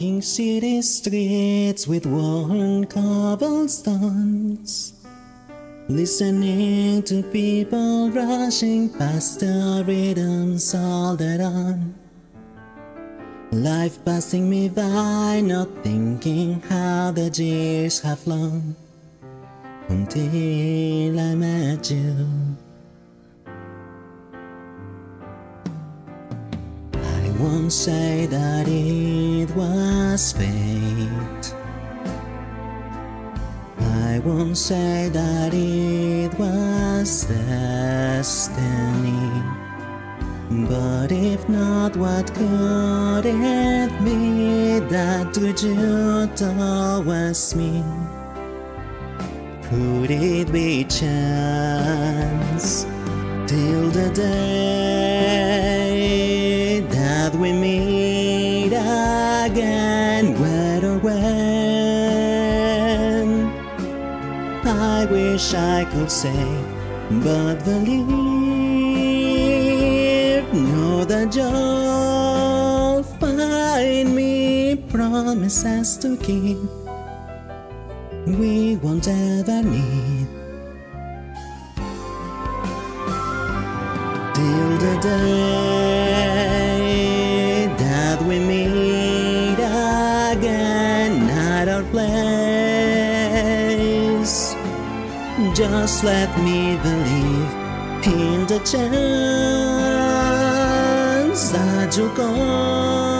walking city streets with worn cobblestones. Listening to people rushing past the rhythms all that on. Life passing me by, not thinking how the years have flown until I met you. I won't say that it fate. I won't say that it was destiny. But if not, what could it be that would you towards me? Could it be chance till the day I wish I could say, but believe, know that you'll find me promises to keep. We won't ever need till the day that we meet again at our place. Just let me believe in the chance that you come.